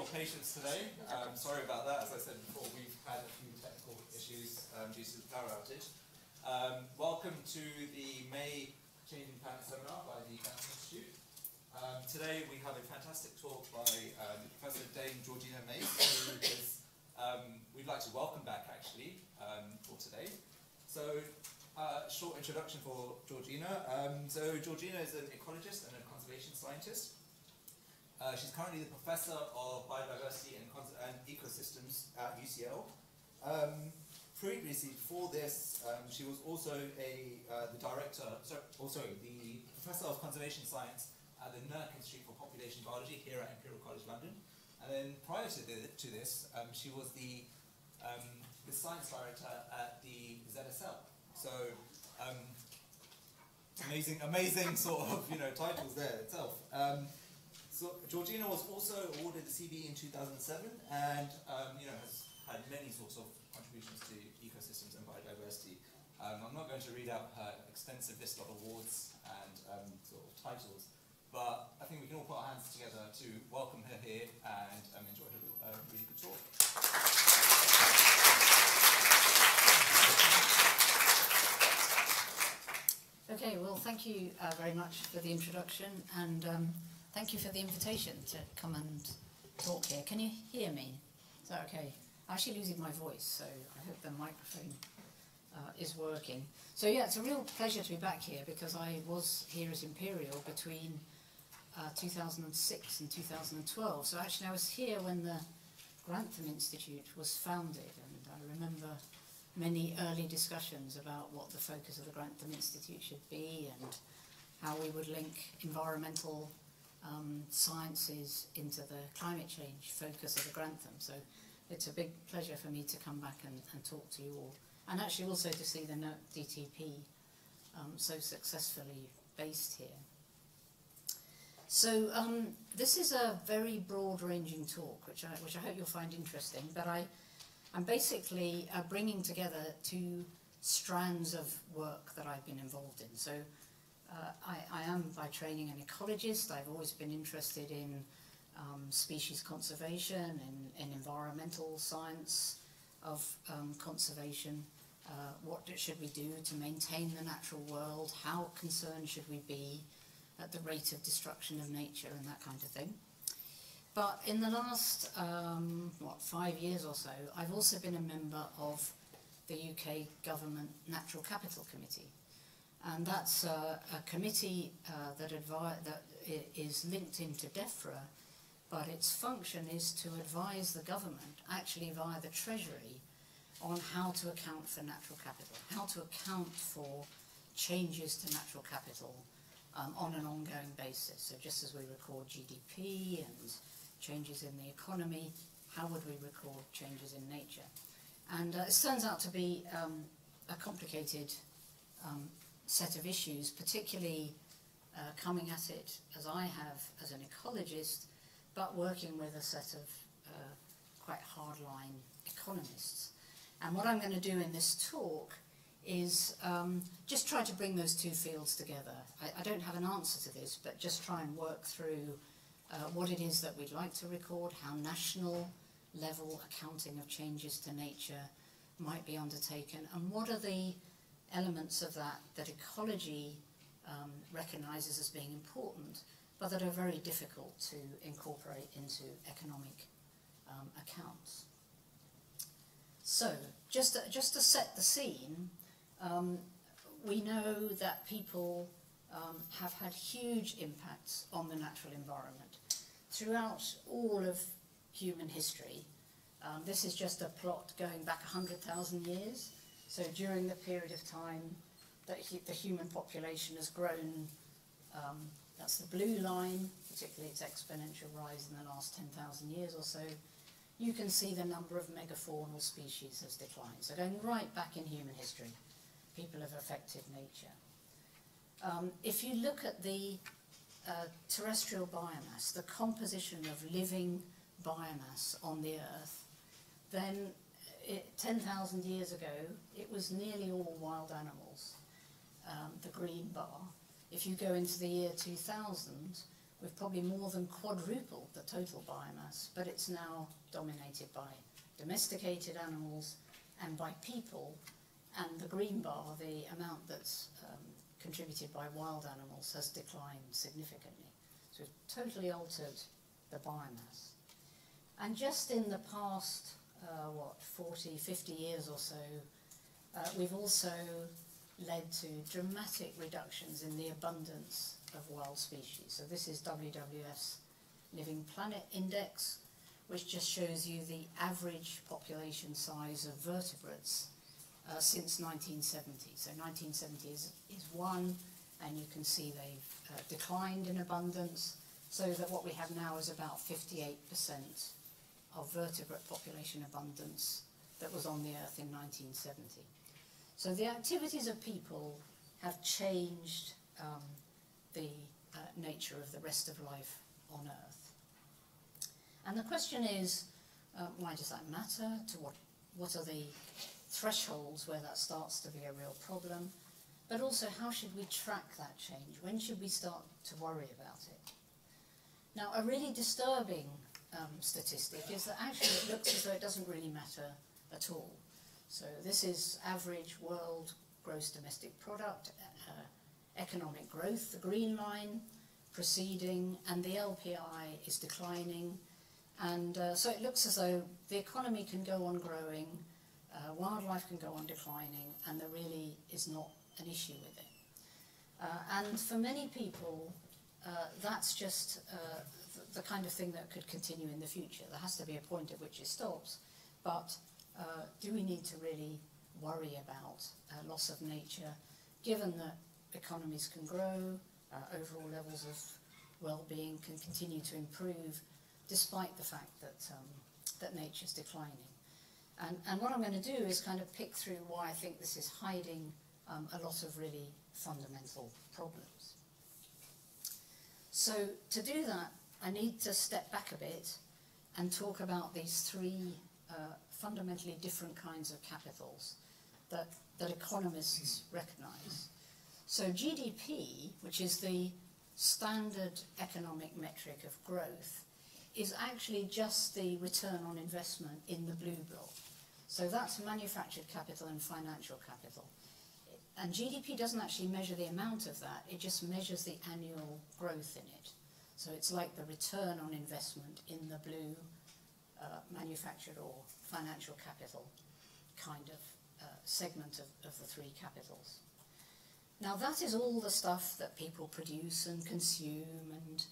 your patience today. Um, sorry about that. As I said before, we've had a few technical issues um, due to the power outage. Um, welcome to the May Changing Planet seminar by the Grantham Institute. Um, today we have a fantastic talk by um, Professor Dame Georgina Mace, who is, um, we'd like to welcome back actually for today. So, uh, short introduction for Georgina. So, Georgina is an ecologist and a conservation scientist. Uh, she's currently the professor of biodiversity and, and ecosystems at UCL. Um, previously, before this, um, she was also a uh, the director, sorry, oh, sorry, the professor of conservation science at the NERC Institute for Population Biology here at Imperial College London. And then prior to, the, to this, um, she was the, um, the science director at the ZSL. So um, amazing, amazing sort of you know titles there itself. So Georgina was also awarded the CB in 2007 and um, you know, has had many sorts of contributions to ecosystems and biodiversity. Um, I'm not going to read out her extensive list of awards and um, sort of titles, but I think we can all put our hands together to welcome her here and um, enjoy her uh, really good talk. Okay, well, thank you uh, very much for the introduction, and um, Thank you for the invitation to come and talk here. Can you hear me? Is that okay? I'm actually losing my voice, so I hope the microphone uh, is working. So yeah, it's a real pleasure to be back here because I was here at Imperial between uh, 2006 and 2012. So actually I was here when the Grantham Institute was founded and I remember many early discussions about what the focus of the Grantham Institute should be and how we would link environmental um, sciences into the climate change focus of the Grantham. So it's a big pleasure for me to come back and, and talk to you all. And actually also to see the DTP um, so successfully based here. So um, this is a very broad-ranging talk, which I, which I hope you'll find interesting. But I, I'm basically uh, bringing together two strands of work that I've been involved in. So uh, I, I am by training an ecologist. I've always been interested in um, species conservation and, in environmental science of um, conservation. Uh, what should we do to maintain the natural world? How concerned should we be at the rate of destruction of nature and that kind of thing? But in the last, um, what, five years or so, I've also been a member of the UK Government Natural Capital Committee. And that's uh, a committee uh, that, that is linked into DEFRA, but its function is to advise the government, actually via the Treasury, on how to account for natural capital, how to account for changes to natural capital um, on an ongoing basis. So just as we record GDP and changes in the economy, how would we record changes in nature? And uh, it turns out to be um, a complicated um, set of issues, particularly uh, coming at it as I have as an ecologist, but working with a set of uh, quite hardline economists. And what I'm going to do in this talk is um, just try to bring those two fields together. I, I, don't have an answer to this, but just try and work through uh, what it is that we'd like to record, how national level accounting of changes to nature might be undertaken, and what are the elements of that that ecology um, recognises as being important, but that are very difficult to incorporate into economic um, accounts. So, just to, just to set the scene, um, we know that people um, have had huge impacts on the natural environment throughout all of human history. Um, this is just a plot going back 100,000 years. So during the period of time that the human population has grown, um, that's the blue line, particularly its exponential rise in the last 10,000 years or so, you can see the number of megafaunal species has declined. So going right back in human history, people have affected nature. Um, if you look at the uh, terrestrial biomass, the composition of living biomass on the Earth, then 10,000 years ago, it was nearly all wild animals, um, the green bar. If you go into the year 2000, we've probably more than quadrupled the total biomass, but it's now dominated by domesticated animals and by people, and the green bar, the amount that's um, contributed by wild animals, has declined significantly. So we've totally altered the biomass. And just in the past, uh, what, 40, 50 years or so, uh, we've also led to dramatic reductions in the abundance of wild species. So this is WWF's Living Planet Index, which just shows you the average population size of vertebrates uh, since 1970. So 1970 is, is one, and you can see they've uh, declined in abundance, so that what we have now is about 58% of vertebrate population abundance that was on the Earth in 1970. So the activities of people have changed um, the uh, nature of the rest of life on Earth. And the question is, uh, why does that matter? To what, what are the thresholds where that starts to be a real problem? But also, how should we track that change? When should we start to worry about it? Now, a really disturbing um, statistic is that actually it looks as though it doesn't really matter at all. So this is average world gross domestic product, uh, economic growth, the green line proceeding, and the LPI is declining. And uh, so it looks as though the economy can go on growing, uh, wildlife can go on declining, and there really is not an issue with it. Uh, and for many people, uh, that's just uh, the, kind of thing that could continue in the future. There has to be a point at which it stops. But uh, do we need to really worry about uh, loss of nature, given that economies can grow, uh, overall levels of well-being can continue to improve, despite the fact that, um, that nature is declining. And, and what I'm going to do is kind of pick through why I think this is hiding um, a lot of really fundamental problems. So to do that, I need to step back a bit and talk about these three uh, fundamentally different kinds of capitals that, that economists recognize. So GDP, which is the standard economic metric of growth, is actually just the return on investment in the blue block. So that's manufactured capital and financial capital. And GDP doesn't actually measure the amount of that, it just measures the annual growth in it. So it's like the return on investment in the blue uh, manufactured or financial capital kind of uh, segment of, of the three capitals. Now that is all the stuff that people produce and consume and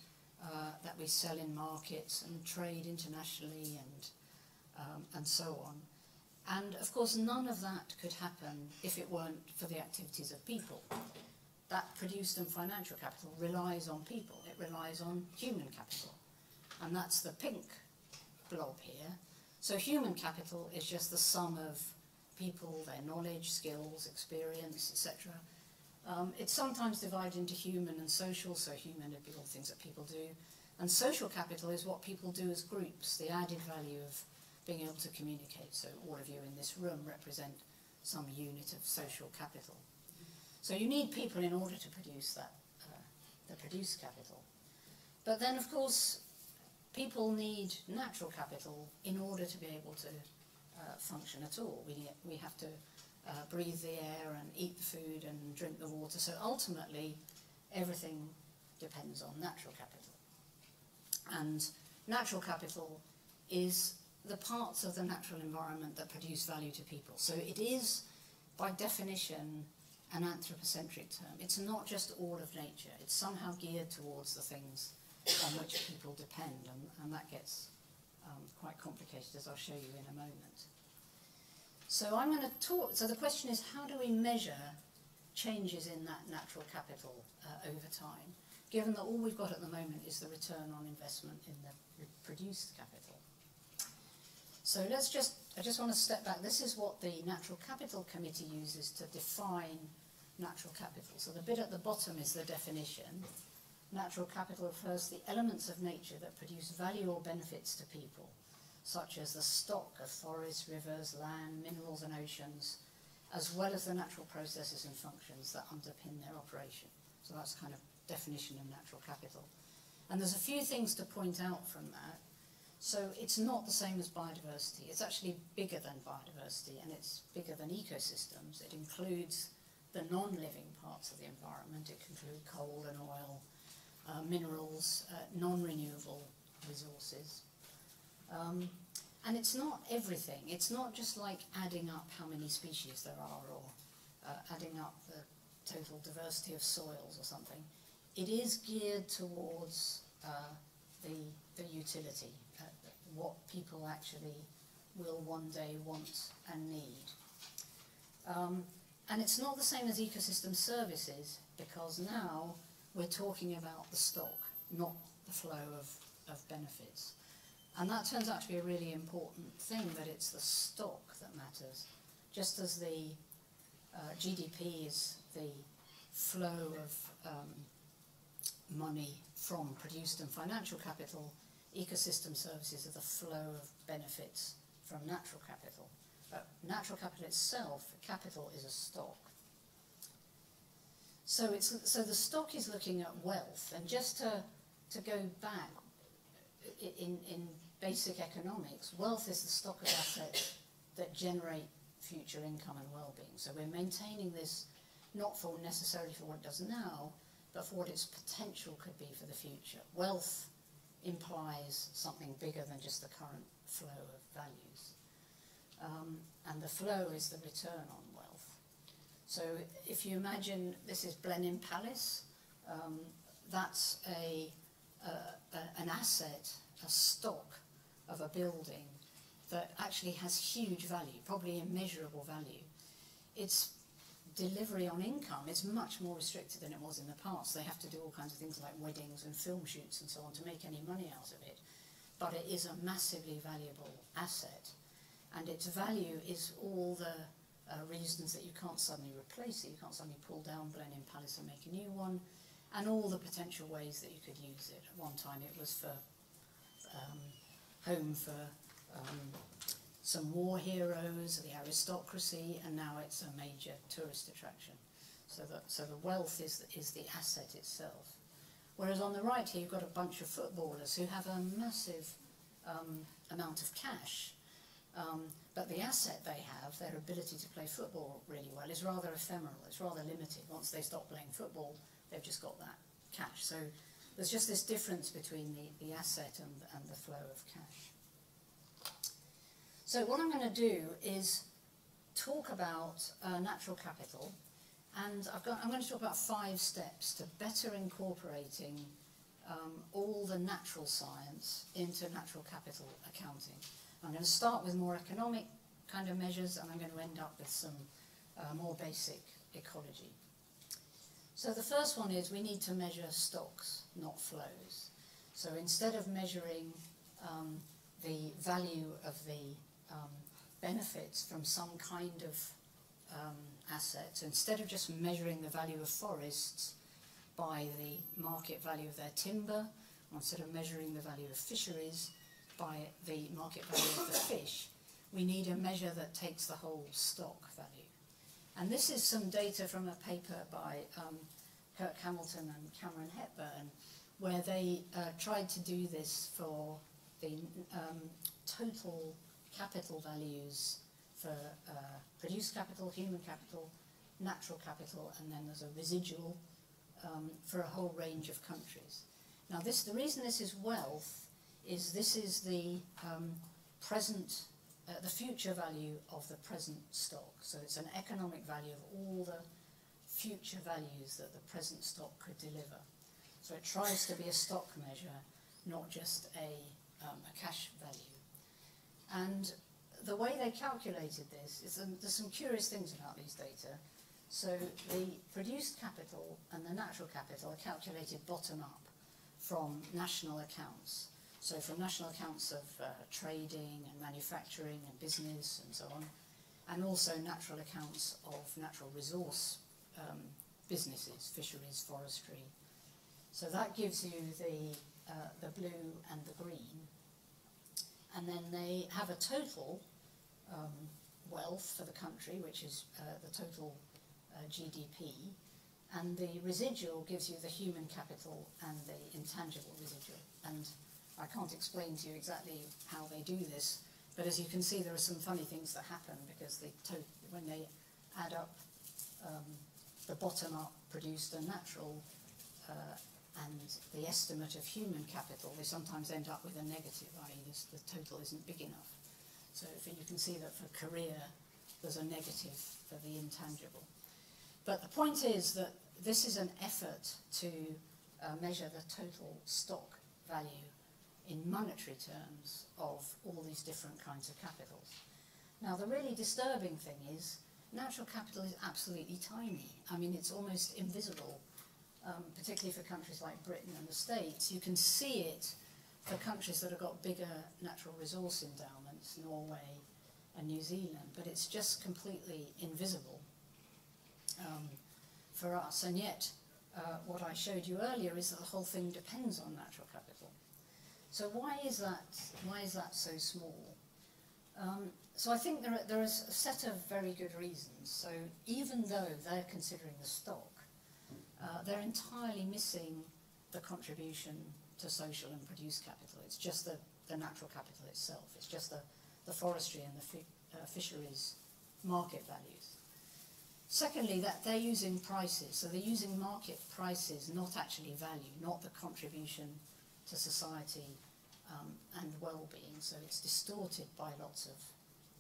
uh, that we sell in markets and trade internationally and, um, and so on. And of course none of that could happen if it weren't for the activities of people that produced and financial capital relies on people. Relies on human capital. And that's the pink blob here. So human capital is just the sum of people, their knowledge, skills, experience, etc. Um, it's sometimes divided into human and social, so human would be all things that people do. And social capital is what people do as groups, the added value of being able to communicate. So all of you in this room represent some unit of social capital. So you need people in order to produce that, the produce capital. But then, of course, people need natural capital in order to be able to uh, function at all. We, need, we have to uh, breathe the air and eat the food and drink the water. So ultimately, everything depends on natural capital. And natural capital is the parts of the natural environment that produce value to people. So it is, by definition, an anthropocentric term. It's not just all of nature, it's somehow geared towards the things on which people depend, and, and that gets um, quite complicated as I'll show you in a moment. So I'm going to talk, so the question is how do we measure changes in that natural capital uh, over time, given that all we've got at the moment is the return on investment in the produced capital. So let's just, I just want to step back. This is what the Natural Capital Committee uses to define natural capital. So the bit at the bottom is the definition. Natural capital refers to the elements of nature that produce value or benefits to people, such as the stock of forests, rivers, land, minerals and oceans, as well as the natural processes and functions that underpin their operation. So that's kind of definition of natural capital. And there's a few things to point out from that. So it's not the same as biodiversity. It's actually bigger than biodiversity and it's bigger than ecosystems. It includes the non-living parts of the environment. It can include coal and oil, uh, minerals, uh, non-renewable resources. Um, and it's not everything. It's not just like adding up how many species there are or uh, adding up the total diversity of soils or something. It is geared towards uh, the, the utility, uh, what people actually will one day want and need. Um, and it's not the same as ecosystem services because now we're talking about the stock, not the flow of, of benefits. And that turns out to be a really important thing, that it's the stock that matters. Just as the uh, GDP is the flow of um, money from produced and financial capital, ecosystem services are the flow of benefits from natural capital. But natural capital itself, capital is a stock. So, it's, so the stock is looking at wealth, and just to, to go back in, in basic economics, wealth is the stock of assets that generate future income and well-being. So we're maintaining this not for necessarily for what it does now, but for what its potential could be for the future. Wealth implies something bigger than just the current flow of values. Um, and the flow is the return on wealth. So if you imagine this is Blenheim Palace, um, that's a, uh, a, an asset, a stock of a building that actually has huge value, probably immeasurable value. Its delivery on income is much more restricted than it was in the past. They have to do all kinds of things like weddings and film shoots and so on to make any money out of it. But it is a massively valuable asset. And its value is all the uh, reasons that you can't suddenly replace it. You can't suddenly pull down Blenheim Palace and make a new one. And all the potential ways that you could use it. At one time it was for um, home for um, some war heroes, the aristocracy, and now it's a major tourist attraction. So the, so the wealth is, is the asset itself. Whereas on the right here, you've got a bunch of footballers who have a massive um, amount of cash. Um, but the asset they have, their ability to play football really well, is rather ephemeral. It's rather limited. Once they stop playing football, they've just got that cash. So there's just this difference between the, the asset and, and the flow of cash. So what I'm going to do is talk about uh, natural capital, and got, I'm going to talk about five steps to better incorporating um, all the natural science into natural capital accounting. I'm going to start with more economic kind of measures, and I'm going to end up with some uh, more basic ecology. So the first one is we need to measure stocks, not flows. So instead of measuring um, the value of the um, benefits from some kind of um, asset, instead of just measuring the value of forests by the market value of their timber, or instead of measuring the value of fisheries by the market value of the fish, we need a measure that takes the whole stock value. And this is some data from a paper by um, Kirk Hamilton and Cameron Hepburn, where they uh, tried to do this for the um, total capital values for uh, produced capital, human capital, natural capital, and then there's a residual um, for a whole range of countries. Now, this the reason this is wealth is this is the um, present uh, the future value of the present stock. So it's an economic value of all the future values that the present stock could deliver. So it tries to be a stock measure, not just a, um, a cash value. And the way they calculated this is um, there's some curious things about these data. So the produced capital and the natural capital are calculated bottom up from national accounts. So from national accounts of uh, trading and manufacturing and business and so on, and also natural accounts of natural resource um, businesses, fisheries, forestry. So that gives you the, uh, the blue and the green. And then they have a total um, wealth for the country, which is uh, the total uh, GDP. and the residual gives you the human capital and the intangible residual. And I can't explain to you exactly how they do this, but as you can see, there are some funny things that happen because they when they add up um, the bottom-up produced and natural uh, and the estimate of human capital, they sometimes end up with a negative, i.e. the total isn't big enough. So you can see that for Korea, there's a negative for the intangible. But the point is that this is an effort to uh, measure the total stock value in monetary terms of all these different kinds of capitals. Now, the really disturbing thing is natural capital is absolutely tiny. I mean, it's almost invisible, um, particularly for countries like Britain and the States. You can see it for countries that have got bigger natural resource endowments, Norway and New Zealand, but it's just completely invisible um, for us. And yet, uh, what I showed you earlier is that the whole thing depends on natural capital. So why is that, why is that so small? Um, so I think there, are, there is a set of very good reasons. So even though they're considering the stock, uh, they're entirely missing the contribution to social and produce capital. It's just the, the natural capital itself. It's just the, the forestry and the fi uh, fisheries market values. Secondly, that they're using prices. So they're using market prices, not actually value, not the contribution to society um, and well-being. So it's distorted by lots of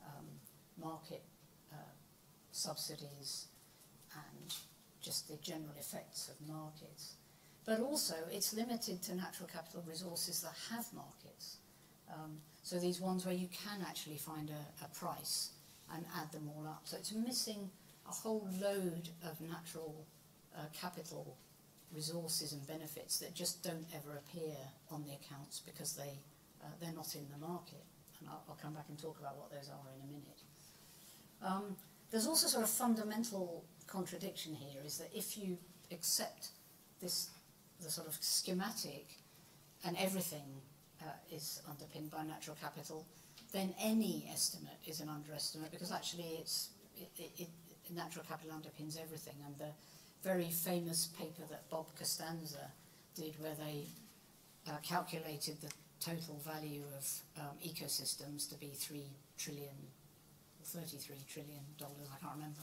um, market uh, subsidies and just the general effects of markets. But also, it's limited to natural capital resources that have markets. Um, so these ones where you can actually find a, a price and add them all up. So it's missing a whole load of natural uh, capital resources and benefits that just don't ever appear on the accounts because they, uh, they're not in the market. And I'll, I'll, come back and talk about what those are in a minute. Um, there's also sort of fundamental contradiction here is that if you accept this, the sort of schematic and everything uh, is underpinned by natural capital, then any estimate is an underestimate because actually it's, it, it, it, natural capital underpins everything. And the very famous paper that Bob Costanza did where they uh, calculated the total value of um, ecosystems to be 3 trillion, 33 trillion dollars, I can't remember.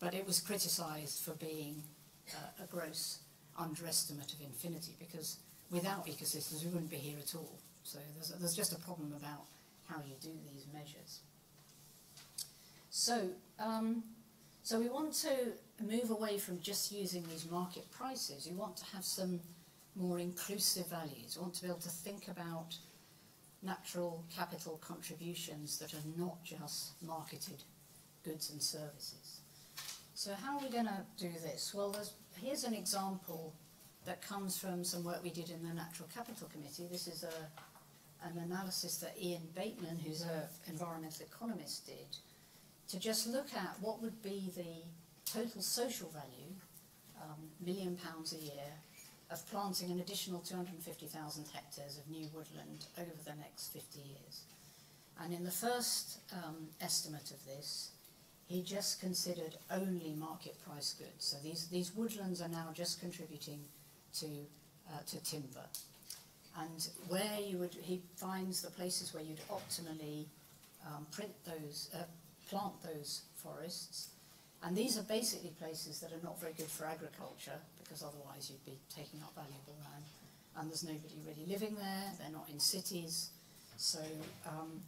But it was criticized for being uh, a gross underestimate of infinity because without ecosystems we wouldn't be here at all. So there's, a, there's just a problem about how you do these measures. So, um, so we want to move away from just using these market prices. We want to have some more inclusive values. We want to be able to think about natural capital contributions that are not just marketed goods and services. So how are we going to do this? Well, here's an example that comes from some work we did in the Natural Capital Committee. This is a, an analysis that Ian Bateman, who's an environmental economist, did to just look at what would be the total social value, um, million pounds a year, of planting an additional 250,000 hectares of new woodland over the next 50 years. And in the first um, estimate of this, he just considered only market price goods. So these, these woodlands are now just contributing to, uh, to timber. And where you would, he finds the places where you'd optimally um, print those, uh, plant those forests and these are basically places that are not very good for agriculture because otherwise you'd be taking up valuable land. And there's nobody really living there, they're not in cities. So um,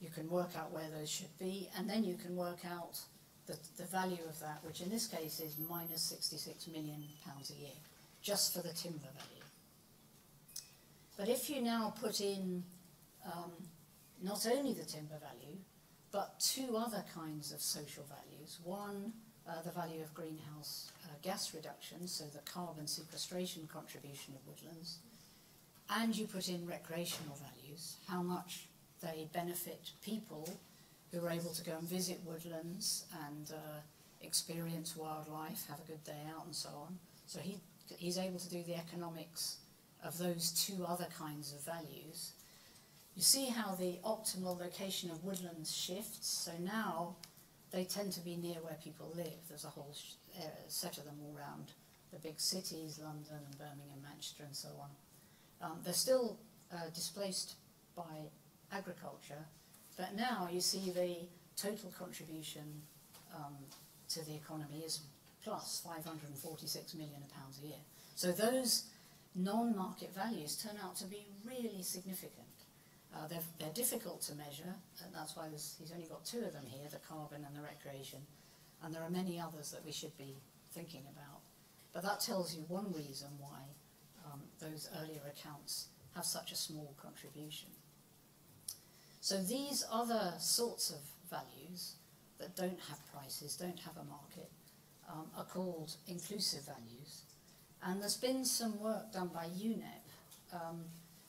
you can work out where those should be and then you can work out the, the value of that, which in this case is minus 66 million pounds a year, just for the timber value. But if you now put in um, not only the timber value, but two other kinds of social values. One, uh, the value of greenhouse uh, gas reduction, so the carbon sequestration contribution of woodlands, and you put in recreational values, how much they benefit people who are able to go and visit woodlands and uh, experience wildlife, have a good day out and so on. So he, he's able to do the economics of those two other kinds of values you see how the optimal location of woodlands shifts. So now they tend to be near where people live. There's a whole set of them all around the big cities, London and Birmingham, Manchester and so on. Um, they're still uh, displaced by agriculture, but now you see the total contribution um, to the economy is plus 546 million pounds a year. So those non-market values turn out to be really significant. Uh, they're, they're difficult to measure, and that's why he's only got two of them here, the carbon and the recreation, and there are many others that we should be thinking about. But that tells you one reason why um, those earlier accounts have such a small contribution. So these other sorts of values that don't have prices, don't have a market, um, are called inclusive values. And there's been some work done by UNEP um,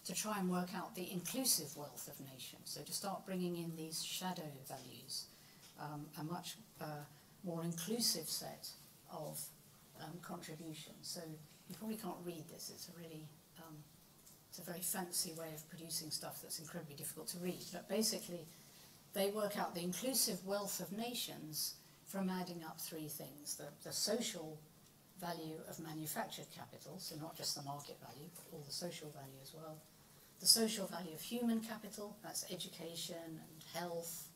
to try and work out the inclusive wealth of nations. So to start bringing in these shadow values, um, a much uh, more inclusive set of um, contributions. So you probably can't read this. It's a really it's a very fancy way of producing stuff that's incredibly difficult to read. But basically, they work out the inclusive wealth of nations from adding up three things: the, the social value of manufactured capital, so not just the market value, but all the social value as well. The social value of human capital, that's education and health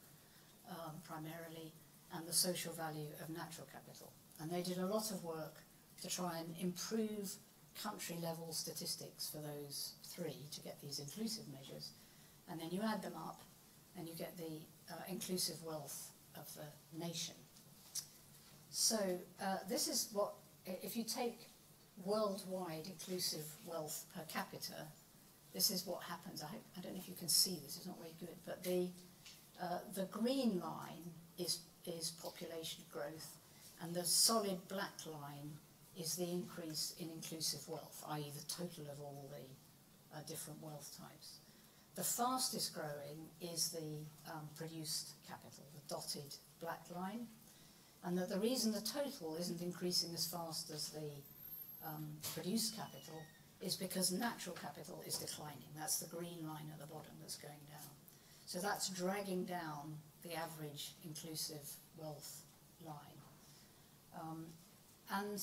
um, primarily, and the social value of natural capital. And they did a lot of work to try and improve country level statistics for those three to get these inclusive measures. And then you add them up and you get the uh, inclusive wealth of the nation. So uh, this is what if you take worldwide inclusive wealth per capita, this is what happens. I, I don't know if you can see this, it's not very good, but the, uh, the green line is, is population growth, and the solid black line is the increase in inclusive wealth, i.e. the total of all the uh, different wealth types. The fastest growing is the um, produced capital, the dotted black line, and that the reason the total isn't increasing as fast as the um, produced capital is because natural capital is declining. That's the green line at the bottom that's going down. So that's dragging down the average inclusive wealth line. Um, and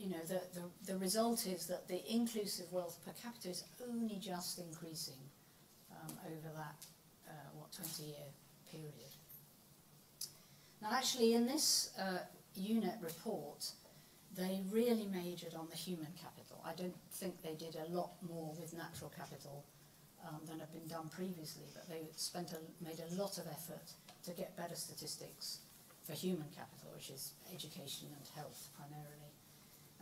you know, the, the, the result is that the inclusive wealth per capita is only just increasing um, over that, uh, what, 20 year period. Now, actually, in this uh, report, they really majored on the human capital. I don't think they did a lot more with natural capital um, than had been done previously, but they spent a, made a lot of effort to get better statistics for human capital, which is education and health primarily.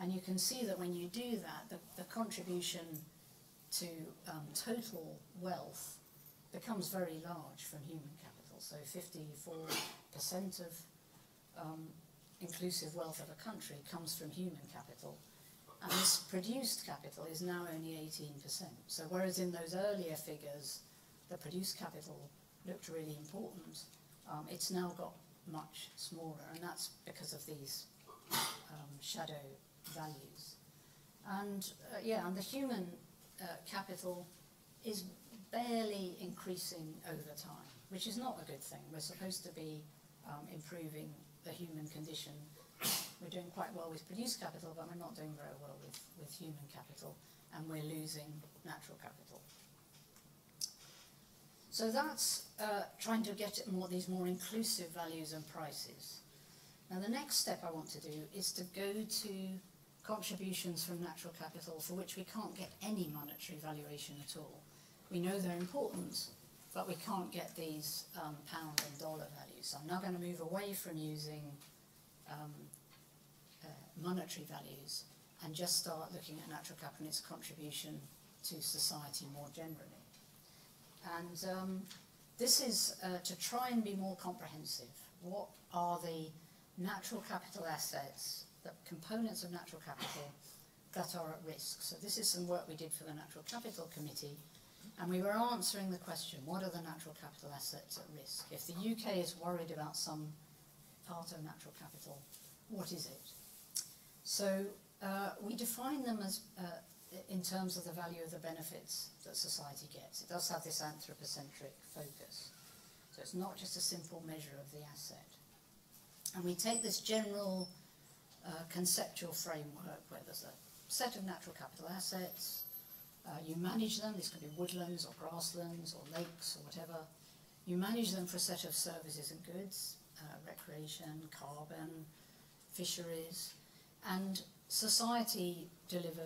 And you can see that when you do that, the, the contribution to um, total wealth becomes very large from human capital. So 54% of um, inclusive wealth of a country comes from human capital. And this produced capital is now only 18%. So whereas in those earlier figures, the produced capital looked really important, um, it's now got much smaller, and that's because of these um, shadow values. And uh, yeah, and the human uh, capital is barely increasing over time, which is not a good thing. We're supposed to be um, improving the human condition. We're doing quite well with produced capital, but we're not doing very well with, with human capital, and we're losing natural capital. So that's uh, trying to get more these more inclusive values and prices. Now the next step I want to do is to go to contributions from natural capital for which we can't get any monetary valuation at all. We know they're important, but we can't get these um, pound and dollar values. So I'm now going to move away from using um, uh, monetary values and just start looking at natural capital and its contribution to society more generally. And um, this is uh, to try and be more comprehensive. What are the natural capital assets the components of natural capital that are at risk. So this is some work we did for the Natural Capital Committee, and we were answering the question, what are the natural capital assets at risk? If the UK is worried about some part of natural capital, what is it? So uh, we define them as uh, in terms of the value of the benefits that society gets. It does have this anthropocentric focus. So it's not just a simple measure of the asset. And we take this general uh, conceptual framework where there's a set of natural capital assets, uh, you manage them, this could be woodlands or grasslands or lakes or whatever. You manage them for a set of services and goods, uh, recreation, carbon, fisheries, and society deliver,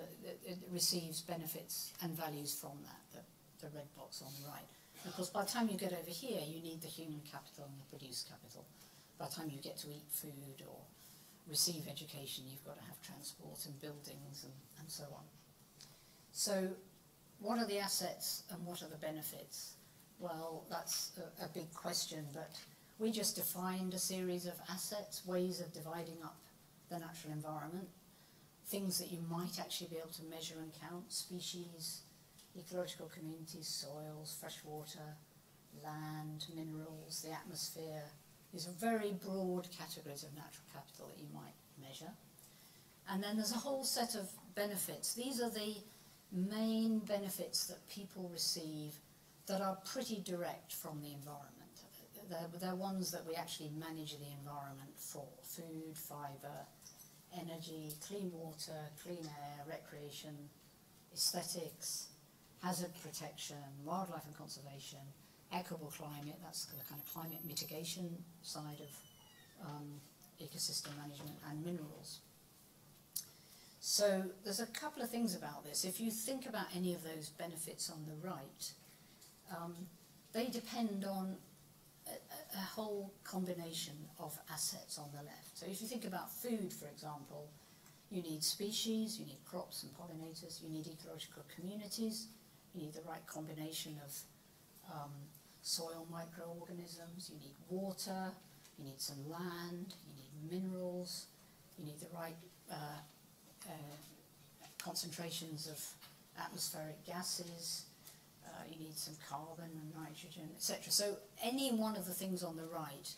receives benefits and values from that, the, the red box on the right. Of course, by the time you get over here, you need the human capital and the produce capital. By the time you get to eat food or receive education, you've got to have transport and buildings and, and so on. So what are the assets and what are the benefits? Well, that's a, a big question, but we just defined a series of assets, ways of dividing up the natural environment, things that you might actually be able to measure and count, species, ecological communities, soils, fresh water, land, minerals, the atmosphere. These are very broad categories of natural capital that you might measure. And then there's a whole set of benefits. These are the main benefits that people receive that are pretty direct from the environment. They're, they're ones that we actually manage the environment for. Food, fibre, energy, clean water, clean air, recreation, aesthetics, hazard protection, wildlife and conservation, equitable climate, that's the kind of climate mitigation side of um, ecosystem management, and minerals. So there's a couple of things about this. If you think about any of those benefits on the right, um, they depend on a, a, whole combination of assets on the left. So if you think about food, for example, you need species, you need crops and pollinators, you need ecological communities, you need the right combination of um, soil microorganisms, you need water, you need some land, you need minerals, you need the right uh, uh, concentrations of atmospheric gases, uh, you need some carbon and nitrogen, etc. So any one of the things on the right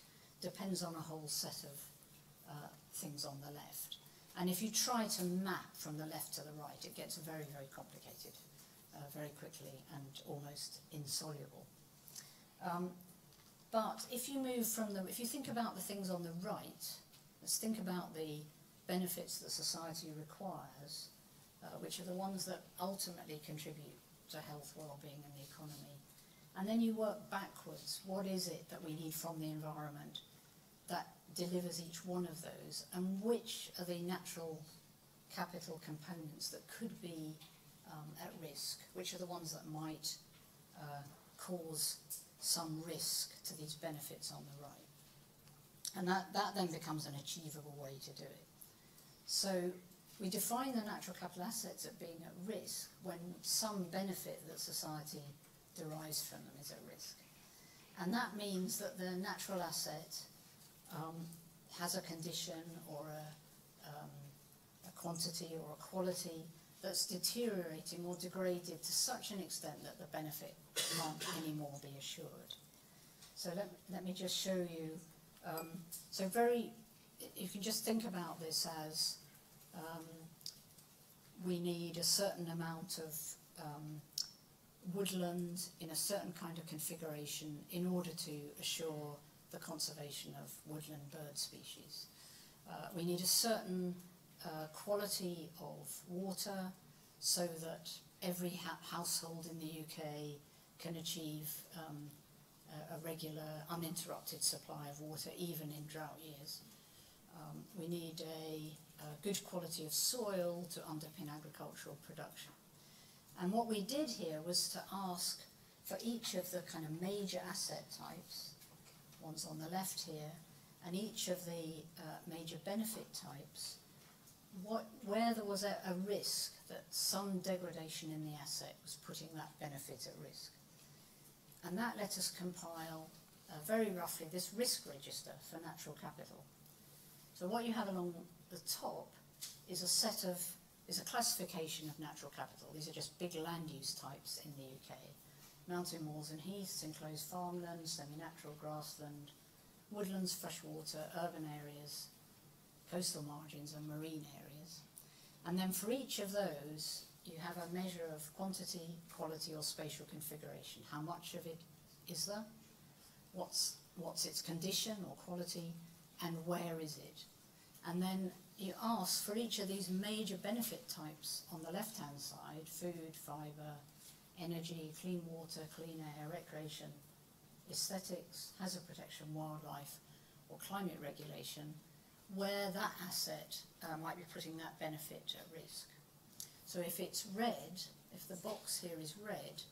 depends on a whole set of uh, things on the left. And if you try to map from the left to the right, it gets very, very complicated uh, very quickly and almost insoluble. Um, but if you move from the, if you think about the things on the right, let's think about the benefits that society requires, uh, which are the ones that ultimately contribute to health, well-being and the economy. And then you work backwards. What is it that we need from the environment that delivers each one of those? And which are the natural capital components that could be um, at risk? Which are the ones that might uh, cause some risk to these benefits on the right? And that, that then becomes an achievable way to do it. So we define the natural capital assets at being at risk when some benefit that society derives from them is at risk. And that means that the natural asset um, has a condition or a, um, a quantity or a quality that's deteriorating or degraded to such an extent that the benefit can't anymore be assured. So let, let me just show you. Um, so very you can just think about this as um, we need a certain amount of um, woodland in a certain kind of configuration in order to assure the conservation of woodland bird species. Uh, we need a certain uh, quality of water so that every ha household in the UK can achieve um, a, a regular uninterrupted supply of water even in drought years. Um, we need a, a good quality of soil to underpin agricultural production. And what we did here was to ask for each of the kind of major asset types, one's on the left here, and each of the uh, major benefit types, what, where there was a, a risk that some degradation in the asset was putting that benefit at risk. And that let us compile uh, very roughly this risk register for natural capital. So what you have along the top is a set of, is a classification of natural capital. These are just big land use types in the UK. Mountain moors and heaths, enclosed farmland, semi-natural grassland, woodlands, freshwater, urban areas, coastal margins and marine areas. And then for each of those, you have a measure of quantity, quality or spatial configuration. How much of it is there? What's, what's its condition or quality? and where is it? And then you ask for each of these major benefit types on the left-hand side, food, fibre, energy, clean water, clean air, recreation, aesthetics, hazard protection, wildlife, or climate regulation, where that asset uh, might be putting that benefit at risk. So if it's red, if the box here is red,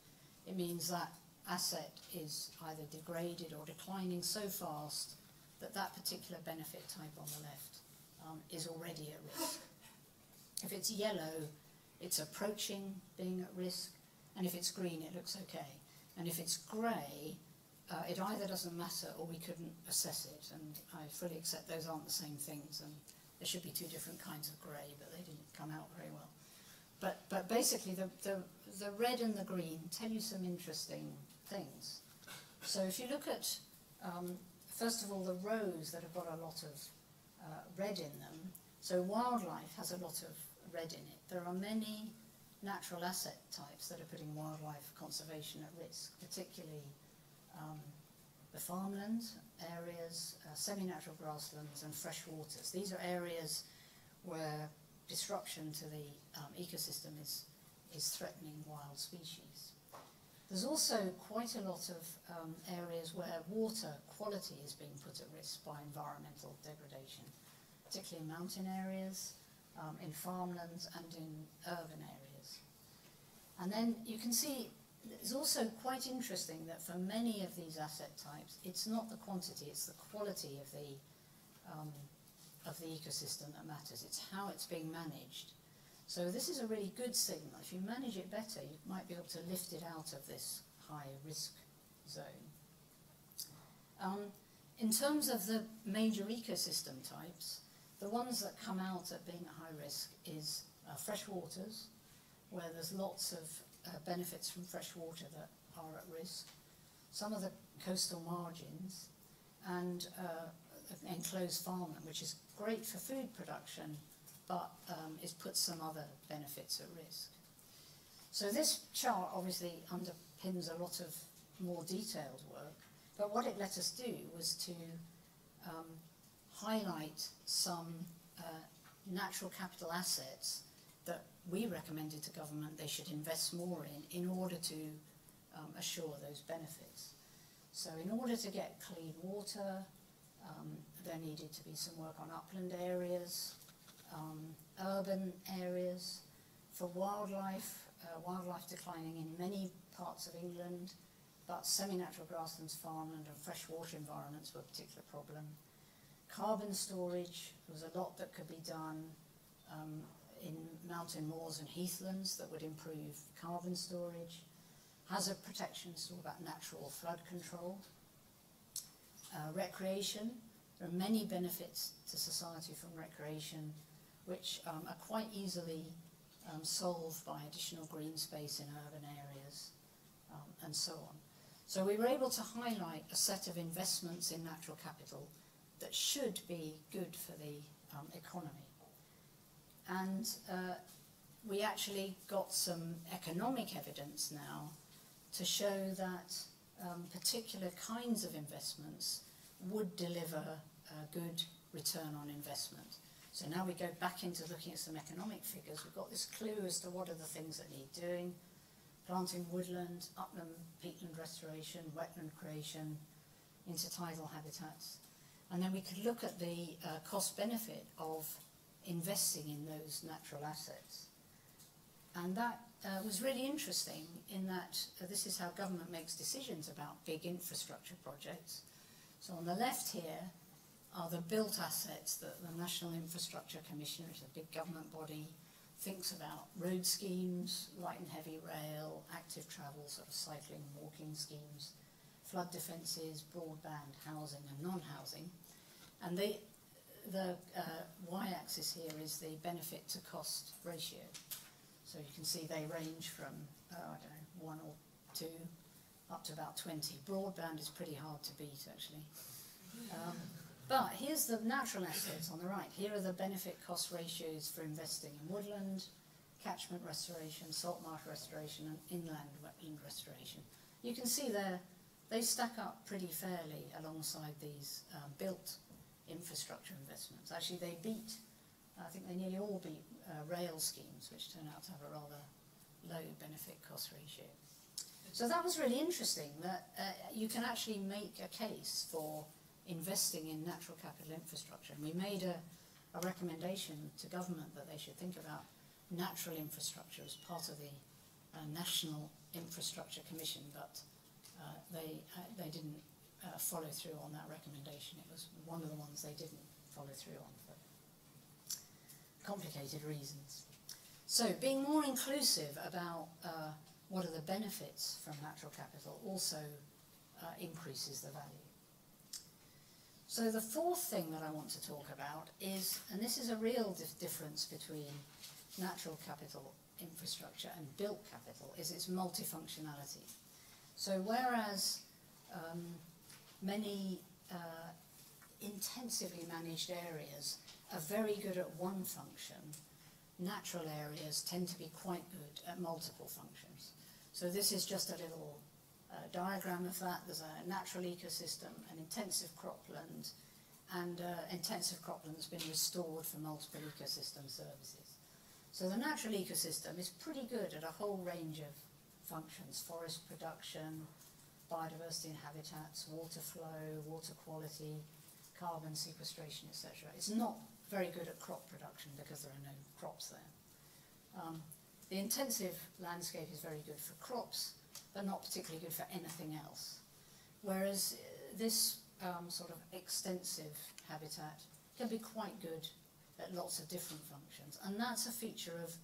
it means that asset is either degraded or declining so fast that that particular benefit type on the left um, is already at risk. If it's yellow, it's approaching being at risk, and if it's green, it looks okay. And if it's grey, uh, it either doesn't matter or we couldn't assess it, and I fully accept those aren't the same things, and there should be two different kinds of grey, but they didn't come out very well. But, but basically, the, the, the red and the green tell you some interesting things. So if you look at, um, first of all, the rows that have got a lot of uh, red in them, so wildlife has a lot of red in it. There are many natural asset types that are putting wildlife conservation at risk, particularly um, the farmland areas, uh, semi-natural grasslands and fresh waters. These are areas where disruption to the um, ecosystem is, is threatening wild species. There's also quite a lot of um, areas where water quality is being put at risk by environmental degradation, particularly in mountain areas, um, in farmlands and in urban areas. And then you can see it's also quite interesting that for many of these asset types, it's not the quantity, it's the quality of the, um, of the ecosystem that matters. It's how it's being managed. So this is a really good signal. If you manage it better, you might be able to lift it out of this high risk zone. Um, in terms of the major ecosystem types, the ones that come out at being at high risk is uh, fresh waters, where there's lots of uh, benefits from fresh water that are at risk, some of the coastal margins, and uh, enclosed farmland, which is great for food production, but um, it puts some other benefits at risk. So this chart obviously underpins a lot of more detailed work, but what it let us do was to um, highlight some uh, natural capital assets that we recommended to government they should invest more in in order to um, assure those benefits. So in order to get clean water, um, there needed to be some work on upland areas, um, urban areas. For wildlife, uh, wildlife declining in many parts of England, but semi-natural grasslands, farmland and freshwater environments were a particular problem. Carbon storage, there was a lot that could be done um, in mountain moors and heathlands that would improve carbon storage. Hazard protection all about natural flood control. Uh, recreation, there are many benefits to society from recreation which um, are quite easily um, solved by additional green space in urban areas um, and so on. So we were able to highlight a set of investments in natural capital that should be good for the um, economy. And uh, we actually got some economic evidence now to show that um, particular kinds of investments would deliver a good return on investment. So now we go back into looking at some economic figures. We've got this clue as to what are the things that need doing. Planting woodland, upland peatland restoration, wetland creation, intertidal habitats. And then we could look at the uh, cost benefit of investing in those natural assets. And that uh, was really interesting in that uh, this is how government makes decisions about big infrastructure projects. So on the left here are the built assets that the National Infrastructure Commission, which is a big government body, thinks about road schemes, light and heavy rail, active travel, sort of cycling walking schemes, flood defences, broadband, housing and non-housing. And they, the uh, y-axis here is the benefit to cost ratio. So you can see they range from, uh, I don't know, one or two up to about 20. Broadband is pretty hard to beat actually. Um, but here's the natural assets on the right. Here are the benefit cost ratios for investing in woodland, catchment restoration, salt marsh restoration and inland wetland restoration. You can see there they stack up pretty fairly alongside these um, built infrastructure investments. Actually, they beat I think they nearly all beat uh, rail schemes, which turn out to have a rather low benefit cost ratio. So that was really interesting that uh, you can actually make a case for investing in natural capital infrastructure. And we made a, a recommendation to government that they should think about natural infrastructure as part of the uh, National Infrastructure Commission, but uh, they, uh, they didn't uh, follow through on that recommendation. It was one of the ones they didn't follow through on for complicated reasons. So being more inclusive about uh, what are the benefits from natural capital also uh, increases the value. So the fourth thing that I want to talk about is, and this is a real dif difference between natural capital infrastructure and built capital, is its multifunctionality. So whereas um, many uh, intensively managed areas are very good at one function, natural areas tend to be quite good at multiple functions. So this is just a little uh, diagram of that. There's a natural ecosystem, an intensive cropland, and uh, intensive cropland has been restored for multiple ecosystem services. So the natural ecosystem is pretty good at a whole range of functions, forest production, biodiversity and habitats, water flow, water quality, carbon sequestration, etc. It's not very good at crop production because there are no crops there. Um, the intensive landscape is very good for crops, but not particularly good for anything else. Whereas uh, this um, sort of extensive habitat can be quite good at lots of different functions. And that's a feature of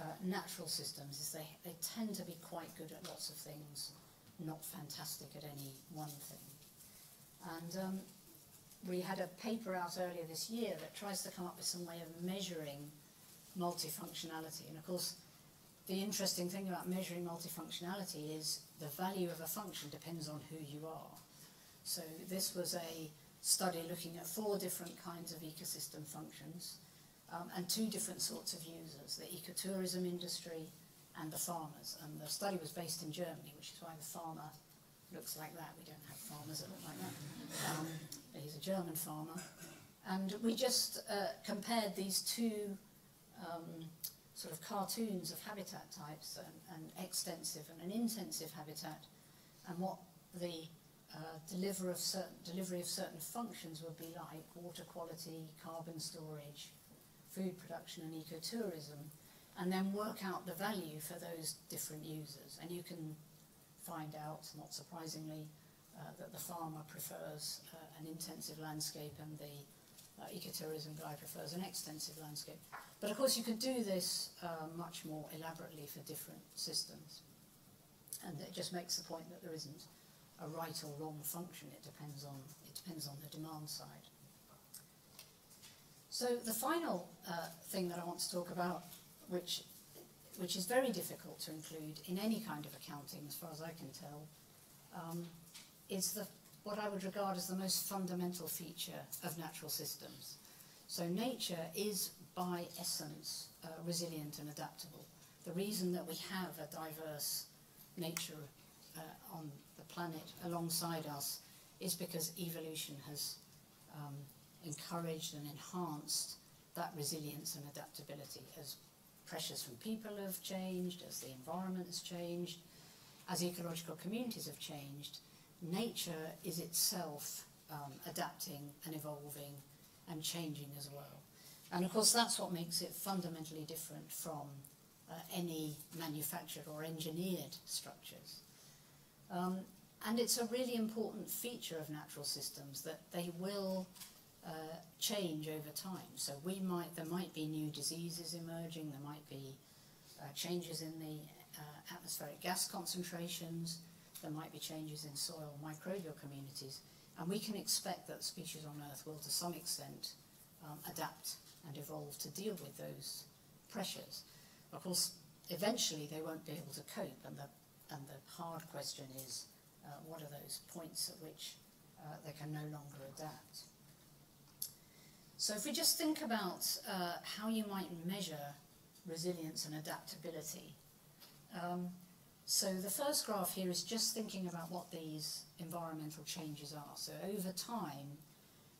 uh, natural systems, is they, they tend to be quite good at lots of things, not fantastic at any one thing. And um, we had a paper out earlier this year that tries to come up with some way of measuring multifunctionality. And of course, the interesting thing about measuring multifunctionality is the value of a function depends on who you are. So this was a study looking at four different kinds of ecosystem functions um, and two different sorts of users, the ecotourism industry and the farmers. And the study was based in Germany, which is why the farmer looks like that. We don't have farmers that look like that. Um, he's a German farmer. And we just uh, compared these two um, sort of cartoons of habitat types, an, extensive and an intensive habitat, and what the uh, deliver of certain, delivery of certain functions would be like water quality, carbon storage, food production and ecotourism, and then work out the value for those different users. And you can find out, not surprisingly, uh, that the farmer prefers uh, an intensive landscape and the uh, ecotourism guy prefers an extensive landscape. But of course you could do this uh, much more elaborately for different systems. And it just makes the point that there isn't a right or wrong function, it depends on, it depends on the demand side. So the final uh, thing that I want to talk about, which, which is very difficult to include in any kind of accounting as far as I can tell, um, is the, what I would regard as the most fundamental feature of natural systems. So nature is by essence uh, resilient and adaptable. The reason that we have a diverse nature uh, on the planet alongside us is because evolution has um, encouraged and enhanced that resilience and adaptability as pressures from people have changed, as the environment has changed, as ecological communities have changed, nature is itself um, adapting and evolving and changing as well. And of course that's what makes it fundamentally different from uh, any manufactured or engineered structures. Um, and it's a really important feature of natural systems that they will uh, change over time. So we might, there might be new diseases emerging, there might be uh, changes in the uh, atmospheric gas concentrations, there might be changes in soil microbial communities, and we can expect that species on Earth will to some extent um, adapt and evolve to deal with those pressures. Of course, eventually they won't be able to cope, and the, and the hard question is, uh, what are those points at which uh, they can no longer adapt? So if we just think about uh, how you might measure resilience and adaptability, um, so the first graph here is just thinking about what these environmental changes are. So over time,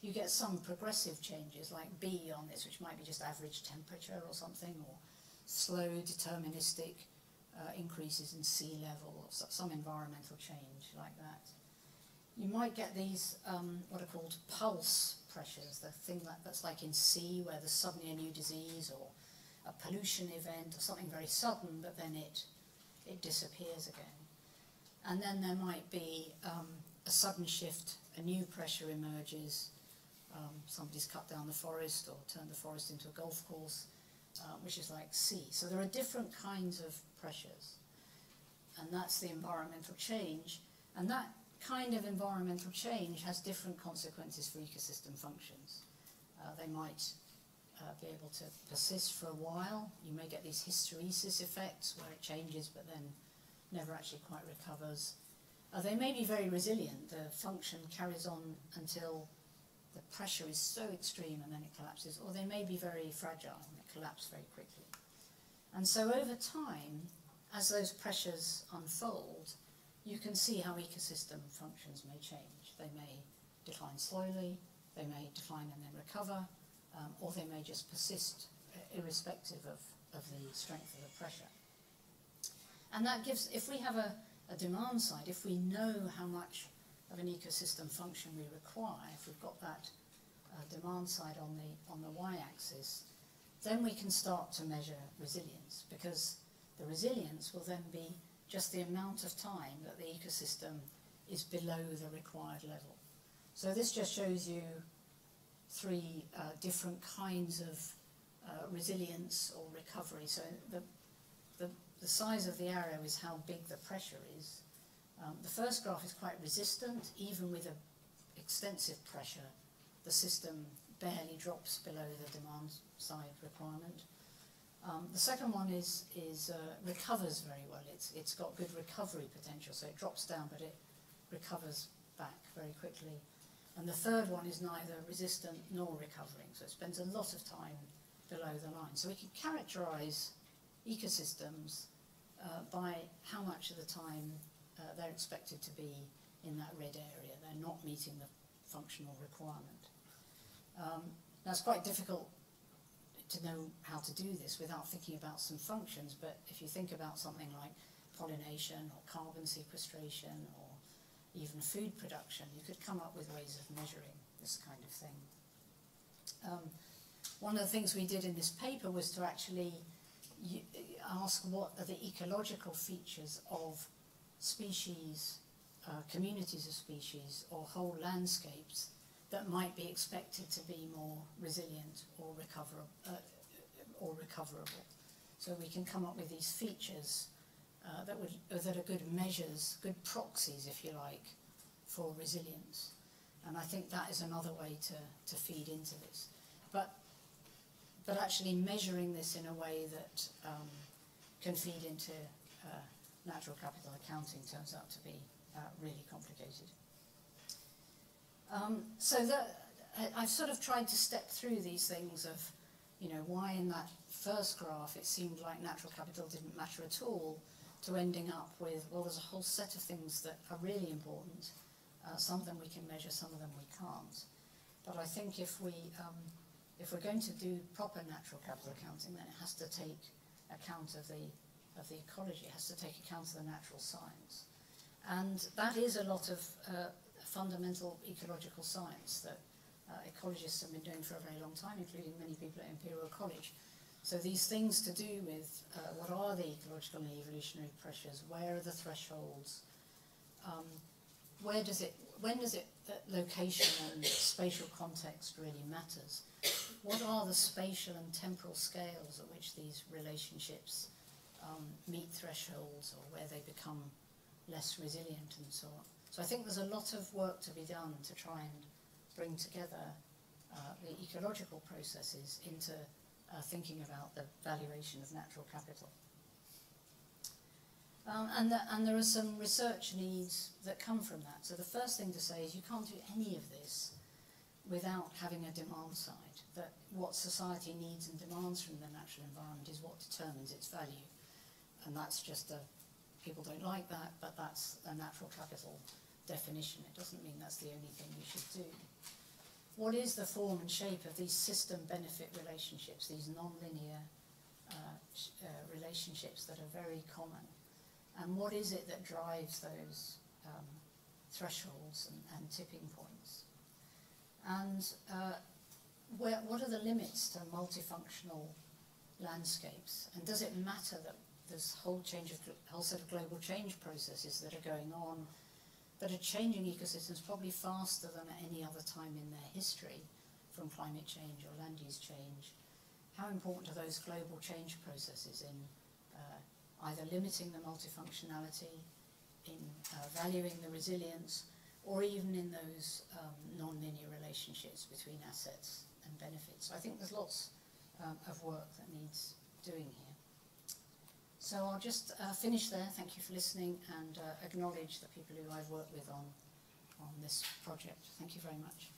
you get some progressive changes like B on this, which might be just average temperature or something, or slow deterministic uh, increases in sea level, or some environmental change like that. You might get these, um, what are called pulse pressures, the thing that, that's like in C, where there's suddenly a new disease or a pollution event or something very sudden, but then it, it disappears again. And then there might be um, a sudden shift, a new pressure emerges, um, somebody's cut down the forest or turned the forest into a golf course, uh, which is like C. So there are different kinds of pressures, and that's the environmental change. And that kind of environmental change has different consequences for ecosystem functions. Uh, they might uh, be able to persist for a while. You may get these hysteresis effects where it changes but then never actually quite recovers. Uh, they may be very resilient. The function carries on until the pressure is so extreme and then it collapses, or they may be very fragile and they collapse very quickly. And so over time, as those pressures unfold, you can see how ecosystem functions may change. They may decline slowly, they may decline and then recover, um, or they may just persist uh, irrespective of, of the strength of the pressure. And that gives, if we have a, a demand side, if we know how much of an ecosystem function we require, if we've got that uh, demand side on the, on the y-axis, then we can start to measure resilience because the resilience will then be just the amount of time that the ecosystem is below the required level. So this just shows you three uh, different kinds of uh, resilience or recovery. So the, the, the size of the arrow is how big the pressure is. Um, the first graph is quite resistant, even with a extensive pressure, the system barely drops below the demand side requirement. Um, the second one is, is uh, recovers very well. It's, it's got good recovery potential, so it drops down, but it recovers back very quickly. And the third one is neither resistant nor recovering, so it spends a lot of time below the line. So we can characterize ecosystems uh, by how much of the time uh, they're expected to be in that red area. They're not meeting the functional requirement. Um, now it's quite difficult to know how to do this without thinking about some functions, but if you think about something like pollination or carbon sequestration or even food production, you could come up with ways of measuring this kind of thing. Um, one of the things we did in this paper was to actually ask what are the ecological features of species, uh, communities of species, or whole landscapes that might be expected to be more resilient or, uh, or recoverable. So we can come up with these features uh, that, would, that are good measures, good proxies, if you like, for resilience. And I think that is another way to, to feed into this. But, but actually measuring this in a way that um, can feed into uh, natural capital accounting turns out to be uh, really complicated. Um, so that, I've sort of tried to step through these things of, you know, why in that first graph it seemed like natural capital didn't matter at all, to ending up with, well, there's a whole set of things that are really important. Uh, some of them we can measure, some of them we can't. But I think if we, um, if we're going to do proper natural capital accounting, then it has to take account of the of the ecology It has to take account of the natural science. And that is a lot of uh, fundamental ecological science that uh, ecologists have been doing for a very long time, including many people at Imperial College. So these things to do with uh, what are the ecological and evolutionary pressures, where are the thresholds, um, where does it, when does it, uh, location and spatial context really matters? What are the spatial and temporal scales at which these relationships um, meet thresholds or where they become less resilient and so on. So I think there's a lot of work to be done to try and bring together uh, the ecological processes into uh, thinking about the valuation of natural capital. Um, and, the, and there are some research needs that come from that. So the first thing to say is you can't do any of this without having a demand side, that what society needs and demands from the natural environment is what determines its value and that's just a, people don't like that, but that's a natural capital definition. It doesn't mean that's the only thing you should do. what is the form and shape of these system benefit relationships, these non-linear uh, uh, relationships that are very common? And what is it that drives those um, thresholds and, and tipping points? And uh, where, what are the limits to multifunctional landscapes? And does it matter that there's whole change of whole set of global change processes that are going on that are changing ecosystems probably faster than at any other time in their history from climate change or land use change? How important are those global change processes in uh, either limiting the multifunctionality, in uh, valuing the resilience, or even in those um, non-linear relationships between assets and benefits. So I think there's lots um, of work that needs doing here. So I'll just uh, finish there. Thank you for listening and uh, acknowledge the people who I've worked with on, on this project. Thank you very much.